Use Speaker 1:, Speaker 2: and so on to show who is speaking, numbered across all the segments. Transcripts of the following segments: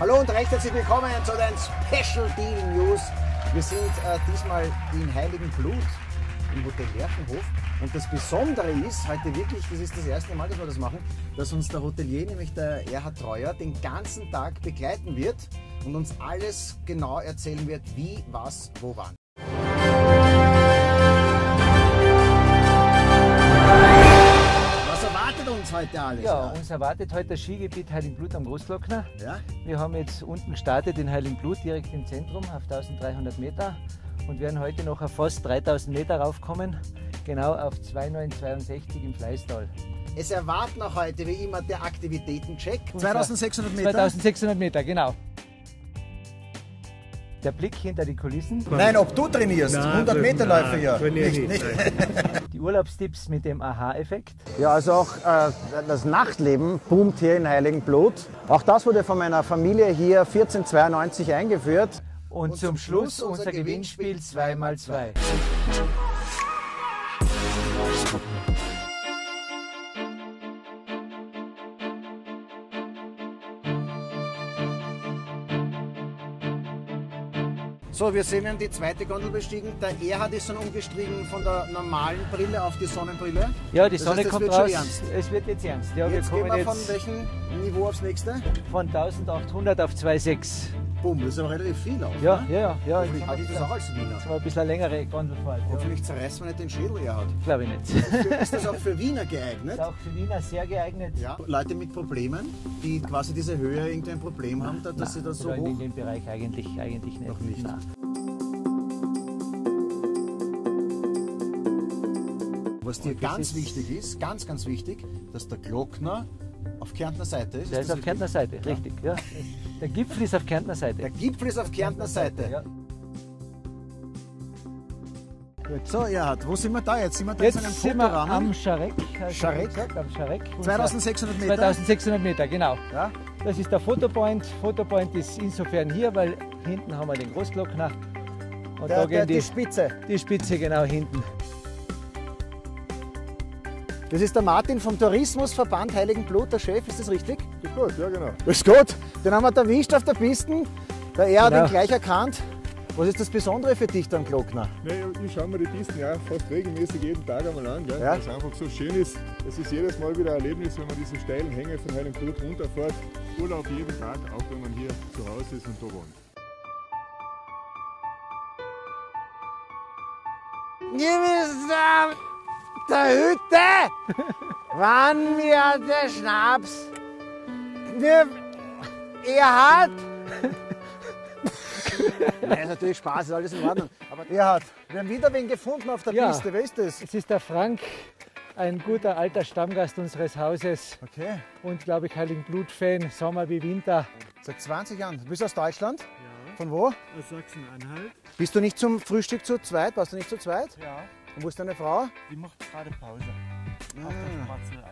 Speaker 1: Hallo und recht herzlich willkommen zu den Special Deal News. Wir sind äh, diesmal in Heiligenblut im Hotel Lerchenhof. Und das Besondere ist heute wirklich, das ist das erste Mal, dass wir das machen, dass uns der Hotelier, nämlich der Erhard Treuer, den ganzen Tag begleiten wird und uns alles genau erzählen wird, wie, was, wo, wann. Uns heute alles?
Speaker 2: Ja, uns erwartet heute das Skigebiet Heiligenblut am Großglockner.
Speaker 1: Ja?
Speaker 2: Wir haben jetzt unten gestartet in Heiligenblut, direkt im Zentrum, auf 1300 Meter und werden heute noch auf fast 3000 Meter raufkommen, genau auf 2962 im Fleißtal.
Speaker 1: Es erwarten auch heute wie immer der Aktivitätencheck. 2600 Meter.
Speaker 2: 2600 Meter, genau. Der Blick hinter die Kulissen,
Speaker 1: Nein, ob du trainierst. 100 Meter Läufe ja. Nicht, nicht.
Speaker 2: die Urlaubstipps mit dem Aha-Effekt.
Speaker 1: Ja, also auch äh, das Nachtleben boomt hier in Heiligenblut. Auch das wurde von meiner Familie hier 1492 eingeführt.
Speaker 2: Und, zum Schluss unser Gewinnspiel 2x2.
Speaker 1: So, wir sind in die zweite Gondel bestiegen. Der Erhard ist schon umgestiegen von der normalen Brille auf die Sonnenbrille.
Speaker 2: Ja, die
Speaker 1: Das
Speaker 2: Sonne
Speaker 1: heißt,
Speaker 2: kommt raus. Es wird jetzt ernst. Ja,
Speaker 1: Jetzt
Speaker 2: wir
Speaker 1: gehen
Speaker 2: kommen
Speaker 1: wir von
Speaker 2: jetzt
Speaker 1: welchem Niveau aufs nächste?
Speaker 2: von 1800 auf 2,6.
Speaker 1: Bumm, das ist aber relativ viel auch.
Speaker 2: Ja,
Speaker 1: ne?
Speaker 2: ja, ja. ja.
Speaker 1: Hoffentlich ich das auch als Wiener.
Speaker 2: haben wir ein bisschen längere Gondelfahrt. Ja.
Speaker 1: Hoffentlich zerreißt man nicht den Schädel, Erhard.
Speaker 2: Glaube ich nicht.
Speaker 1: Ist das auch für Wiener geeignet?
Speaker 2: Ist auch für Wiener sehr geeignet.
Speaker 1: Ja. Leute mit Problemen, die quasi diese Höhe irgendein Problem haben, da- dass sie das so
Speaker 2: Oder
Speaker 1: hoch...
Speaker 2: in dem Bereich eigentlich, eigentlich nicht.
Speaker 1: Noch nicht.
Speaker 2: Nein.
Speaker 1: Was dir
Speaker 2: das
Speaker 1: ganz
Speaker 2: ist-
Speaker 1: wichtig ist, ganz, ganz wichtig, dass der Glockner auf Kärntner Seite ist.
Speaker 2: Der
Speaker 1: Ist das
Speaker 2: auf Kärntner? Seite, richtig. Ja. Der Gipfel ist auf Kärntner Seite.
Speaker 1: Der Gipfel ist auf Kärntner Seite.
Speaker 2: Ja.
Speaker 1: So, Erhard, wo sind wir da jetzt? Sind wir da in
Speaker 2: Jetzt
Speaker 1: so einem
Speaker 2: sind wir am Scharek.
Speaker 1: Scharek?
Speaker 2: gesagt, Am Scharek. Unser
Speaker 1: 2600 Meter.
Speaker 2: 2600 Meter, genau.
Speaker 1: Ja?
Speaker 2: Das ist der Fotopoint. Fotopoint ist insofern hier, weil hinten haben wir den Großglockner. Und
Speaker 1: Der,
Speaker 2: da
Speaker 1: der,
Speaker 2: gehen
Speaker 1: die
Speaker 2: die,
Speaker 1: Spitze.
Speaker 2: die Spitze genau hinten.
Speaker 1: Das ist der Martin vom Tourismusverband Heiligenblut, der Chef, ist das richtig?
Speaker 3: Ist gut, ja genau.
Speaker 1: Das ist gut. Den haben wir erwischt auf der Piste. Der Er hat
Speaker 2: Genau.
Speaker 1: ihn gleich erkannt. Was ist das Besondere für dich dann, Glockner?
Speaker 3: Nee, ich schaue mir die Pisten ja fast regelmäßig jeden Tag einmal an, gell?
Speaker 1: Ja.
Speaker 3: weil es einfach so schön ist. Es ist jedes Mal wieder ein Erlebnis, wenn man diese steilen Hänge von Heiligenblut runterfährt. Urlaub jeden Tag, auch wenn man hier zu Hause ist und da wohnt.
Speaker 1: Gewisser der Hütte, wann wir der Schnaps, wir, Erhard. Nein, ist natürlich Spaß, ist alles in Ordnung. Aber Erhard, wir haben wieder wen gefunden auf der
Speaker 2: Ja.
Speaker 1: Piste, wer ist das?
Speaker 2: Es ist der Frank, ein guter alter Stammgast unseres Hauses
Speaker 1: Okay,
Speaker 2: und glaube ich Heiligenblut-Fan, Sommer wie Winter.
Speaker 1: seit 20 Jahren. Du bist aus Deutschland? Ja. Von wo?
Speaker 4: Aus Sachsen-Anhalt.
Speaker 1: Bist du nicht zum Frühstück zu zweit? Warst du nicht zu zweit?
Speaker 4: Ja,
Speaker 1: Und wo ist deine Frau?
Speaker 4: die macht gerade Pause. Auf der Spatzel ein.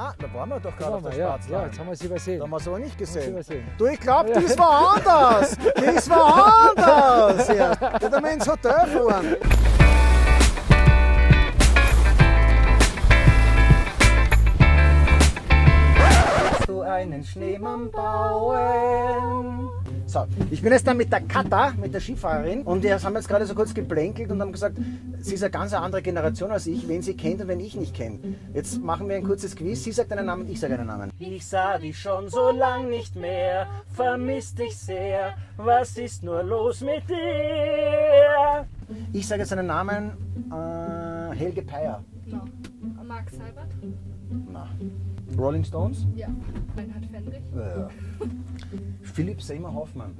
Speaker 1: Ah, da waren wir doch gerade auf der
Speaker 2: ja,
Speaker 1: Spatzl.
Speaker 2: ja, jetzt haben wir es übersehen.
Speaker 1: Da haben wir es aber nicht
Speaker 2: Haben
Speaker 1: gesehen.
Speaker 2: übersehen.
Speaker 1: Du, ich glaube, die ist woanders. Die ist woanders. Ja. Die hat einmal ins Hotel fahren.
Speaker 2: du einen Schneemann bauen?
Speaker 1: So, ich bin jetzt dann mit der Katha, mit der Skifahrerin, und wir haben jetzt gerade so kurz geplänkelt und haben gesagt, sie ist eine ganz andere Generation als ich, wen sie kennt und wen ich nicht kenne. Jetzt machen wir ein kurzes Quiz. Sie sagt einen Namen, ich sage einen Namen.
Speaker 2: Ich sah dich schon so lang nicht mehr, vermisst dich sehr. Was ist nur los mit dir?
Speaker 1: Ich sage jetzt einen Namen, äh, Helge Peyer.
Speaker 5: No. Mark Seibert?
Speaker 1: Na. Rolling Stones?
Speaker 5: Ja. Reinhard Fendrich?
Speaker 1: Ja. Philipp Seymour Hoffmann.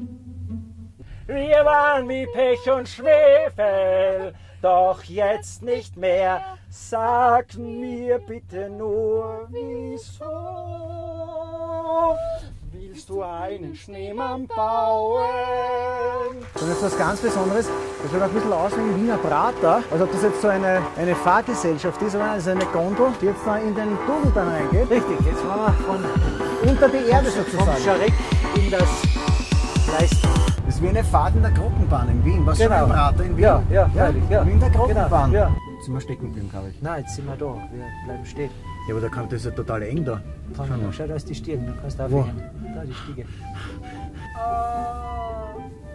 Speaker 2: Wir waren wie Pech und Schwefel, doch jetzt nicht mehr. Sag mir bitte nur, wieso willst du einen Schneemann bauen?
Speaker 1: Jetzt was ganz Besonderes, das schaut ein bisschen aus wie ein Wiener Prater, als ob das jetzt so eine, eine Fahrgesellschaft ist, es ist eine Gondel, die jetzt da in den Dudel dann reingeht.
Speaker 2: Richtig, jetzt fahren wir von,
Speaker 1: Unter die Erde
Speaker 2: vom
Speaker 1: sozusagen.
Speaker 2: Scharek in das Leisten.
Speaker 1: Das ist wie eine Fahrt in der Gruppenbahn in Wien. Was
Speaker 2: Genau.
Speaker 1: für ein Prater in Wien?
Speaker 2: Ja, ja, ja.
Speaker 1: Wie in der Gruppenbahn.
Speaker 2: Genau, ja.
Speaker 1: Jetzt sind wir stecken geblieben, glaube ich.
Speaker 2: Nein, jetzt sind wir da, wir bleiben stehen.
Speaker 1: Ja, aber da kann, das ja total eng da.
Speaker 2: Wir mal. Schau, da ist die Stirn, da kannst du aufhängen. Da die Stiege.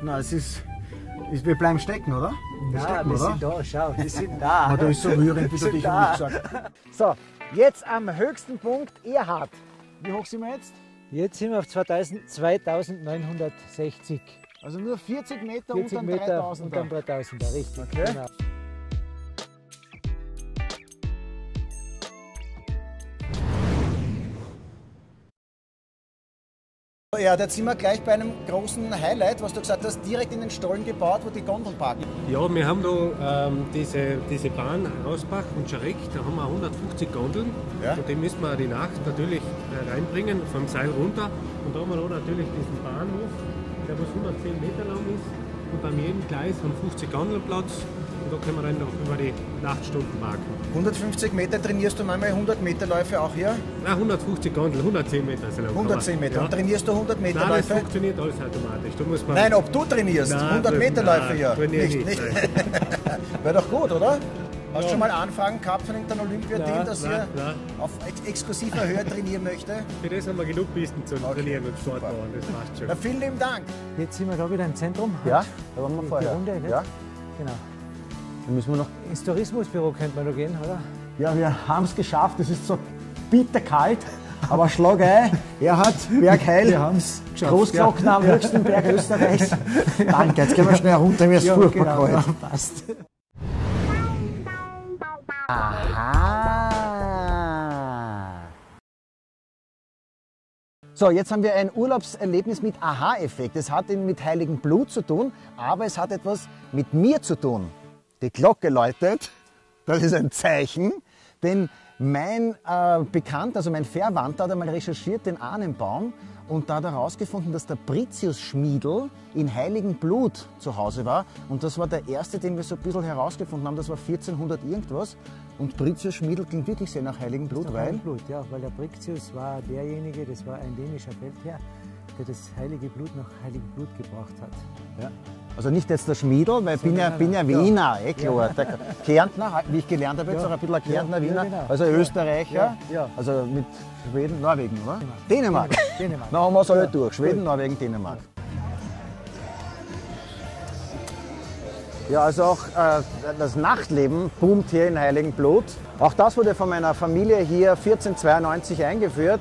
Speaker 1: Na, es ist. Wir bleiben stecken, oder? Wir
Speaker 2: Ja,
Speaker 1: stecken,
Speaker 2: wir
Speaker 1: oder?
Speaker 2: sind da, schau, wir sind da.
Speaker 1: Ah, da ist so rührend, wie du dich
Speaker 2: da.
Speaker 1: nicht gesagt So, jetzt am höchsten Punkt Erhard. Wie hoch sind wir jetzt?
Speaker 2: Jetzt sind wir auf 2000, 2960.
Speaker 1: Also nur 40 Meter
Speaker 2: 40
Speaker 1: unter dem
Speaker 2: Meter
Speaker 1: 3000
Speaker 2: unter dem 3000er, richtig.
Speaker 1: Okay.
Speaker 2: Genau.
Speaker 1: Ja, jetzt sind wir gleich bei einem großen Highlight, was du gesagt hast, direkt in den Stollen gebaut, wo die Gondeln parken.
Speaker 6: Ja, wir haben da ähm, diese, diese Bahn Ausbach und Scharek, da haben wir 150 Gondeln.
Speaker 1: Ja.
Speaker 6: Und die müssen wir die Nacht natürlich äh, reinbringen, vom Seil runter. Und da haben wir da natürlich diesen Bahnhof, der was 110 Meter lang ist. Und an jedem Gleis haben 50 Gondeln Platz. Da können wir dann noch über die Nachtstunden parken.
Speaker 1: 150 Meter trainierst du manchmal 100 Meter Läufe auch hier?
Speaker 6: Nein, 150 Gondeln, 110 Meter lang.
Speaker 1: 110 Meter.
Speaker 6: Ja.
Speaker 1: Und trainierst du 100 Meter
Speaker 6: Nein, das
Speaker 1: Läufe?
Speaker 6: funktioniert alles automatisch. Da muss man
Speaker 1: Nein, ob du trainierst,
Speaker 6: Nein,
Speaker 1: 100
Speaker 6: das-
Speaker 1: Meter Läufe
Speaker 6: nein,
Speaker 1: hier.
Speaker 6: trainiere
Speaker 1: Nicht,
Speaker 6: nicht,
Speaker 1: nicht. Wäre doch gut, oder? Hast du schon mal Anfragen gehabt von irgendeinem Olympiateam,
Speaker 6: Nein,
Speaker 1: das
Speaker 6: nein,
Speaker 1: hier
Speaker 6: nein.
Speaker 1: auf ex exklusiver Höhe trainieren möchte?
Speaker 6: Für das haben wir genug Pisten zu trainieren und Sport machen. Das passt schon.
Speaker 1: Na, vielen lieben Dank.
Speaker 2: Jetzt sind wir da wieder im Zentrum.
Speaker 1: Ja, da waren wir
Speaker 2: die
Speaker 1: vorher.
Speaker 2: Runde, nicht?
Speaker 1: Ja,
Speaker 2: Genau.
Speaker 1: Dann müssen wir noch.
Speaker 2: Ins Tourismusbüro könnte man da gehen, oder?
Speaker 1: Ja, wir haben es geschafft. Es ist so bitterkalt, aber schlag ein. Er hat Bergheil. Wir haben es geschafft. Großglockner am höchsten Berg Österreichs. Danke, jetzt gehen wir schnell runter, mir ist furchtbar kalt.
Speaker 2: genau. passt.
Speaker 1: Aha. So, jetzt haben wir ein Urlaubserlebnis mit Aha-Effekt. Es hat mit heiligem Blut zu tun, aber es hat etwas mit mir zu tun. Die Glocke läutet, das ist ein Zeichen, denn mein äh, Bekannter, also mein Verwandter, hat einmal recherchiert den Ahnenbaum und da hat er herausgefunden, dass der Britius Schmiedel in heiligem Blut zu Hause war. Und das war der erste, den wir so ein bisschen herausgefunden haben. Das war 1400 irgendwas. Und Britius Schmiedel klingt wirklich sehr nach heiligem Blut,
Speaker 2: Nach
Speaker 1: weil
Speaker 2: Heiligem Blut, ja, weil der Brixius war derjenige, das war ein dänischer Feldherr, der das heilige Blut nach heiligem Blut gebracht hat.
Speaker 1: Ja. Also nicht jetzt der Schmiedel, weil ich bin ja, bin ja. Wiener, eh klar. Der Kärntner, wie ich gelernt habe jetzt,
Speaker 2: Ja.
Speaker 1: auch ein bisschen ein Kärntner
Speaker 2: Ja, ja,
Speaker 1: Wiener,
Speaker 2: genau.
Speaker 1: also
Speaker 2: Ja.
Speaker 1: Österreicher,
Speaker 2: Ja, ja.
Speaker 1: also mit Schweden, Norwegen, oder? Dänemark.
Speaker 2: Dänemark.
Speaker 1: Na haben wir es alle durch, Schweden, Norwegen, Dänemark. Ja, also auch äh, das Nachtleben boomt hier in Heiligenblut. Auch das wurde von meiner Familie hier 1492 eingeführt,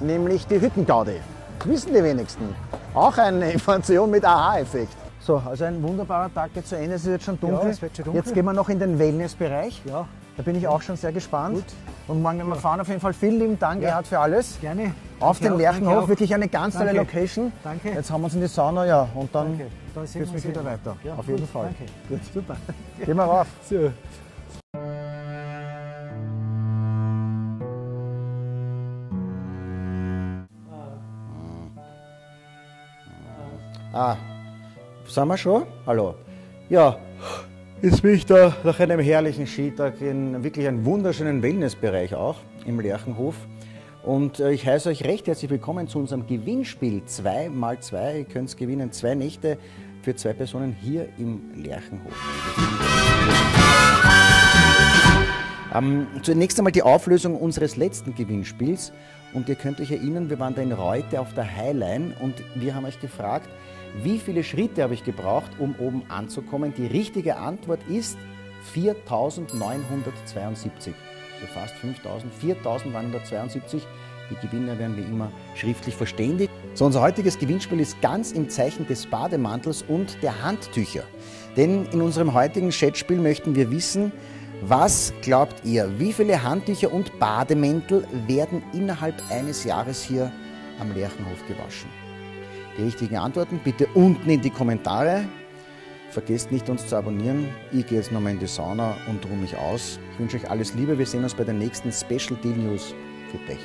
Speaker 1: nämlich die Hüttengaudi. Das wissen die wenigsten. Auch eine Information mit Aha-Effekt. So, also ein wunderbarer Tag geht zu Ende. Es ist jetzt schon dunkel.
Speaker 2: Ja, es wird schon dunkel.
Speaker 1: Jetzt gehen wir noch in den Wellnessbereich.
Speaker 2: Ja,
Speaker 1: Da bin ich auch schon sehr gespannt.
Speaker 2: Gut.
Speaker 1: Und morgen, wenn wir fahren, auf jeden Fall vielen lieben Dank,
Speaker 2: Ja.
Speaker 1: Gerhard, für alles.
Speaker 2: gerne.
Speaker 1: Auf
Speaker 2: Danke
Speaker 1: den Lerchenhof, wirklich eine ganz tolle. Location.
Speaker 2: Danke.
Speaker 1: Jetzt haben wir uns in die Sauna, ja, und dann.
Speaker 2: Da sehen
Speaker 1: geht's
Speaker 2: wir
Speaker 1: mich
Speaker 2: uns
Speaker 1: wieder
Speaker 2: wieder.
Speaker 1: weiter.
Speaker 2: Ja,
Speaker 1: auf
Speaker 2: gut,
Speaker 1: jeden Fall.
Speaker 2: Danke.
Speaker 1: Gut.
Speaker 2: Super.
Speaker 1: Gehen wir rauf.
Speaker 2: So.
Speaker 1: Ah, sind wir schon? Hallo. Ja, jetzt bin ich da nach einem herrlichen Skitag in wirklich einem wunderschönen Wellnessbereich auch im Lerchenhof. Und äh, ich heiße euch recht herzlich willkommen zu unserem Gewinnspiel 2x2. Ihr könnt gewinnen zwei Nächte für zwei Personen hier im Lerchenhof. Ähm, zunächst einmal die Auflösung unseres letzten Gewinnspiels. Und ihr könnt euch erinnern, wir waren da in Reute auf der Highline und wir haben euch gefragt, wie viele Schritte habe ich gebraucht, um oben anzukommen? Die richtige Antwort ist 4972. Also fast 5000, 4972. Die Gewinner werden wie immer schriftlich verständigt. So, unser heutiges Gewinnspiel ist ganz im Zeichen des Bademantels und der Handtücher. Denn in unserem heutigen Chatspiel möchten wir wissen, was glaubt ihr, wie viele Handtücher und Bademäntel werden innerhalb eines Jahres hier am Lerchenhof gewaschen? Die richtigen Antworten bitte unten in die Kommentare. Vergesst nicht, uns zu abonnieren. Ich gehe jetzt nochmal in die Sauna und ruhe mich aus. Ich wünsche euch alles Liebe. Wir sehen uns bei der nächsten Special Deal News für Tech.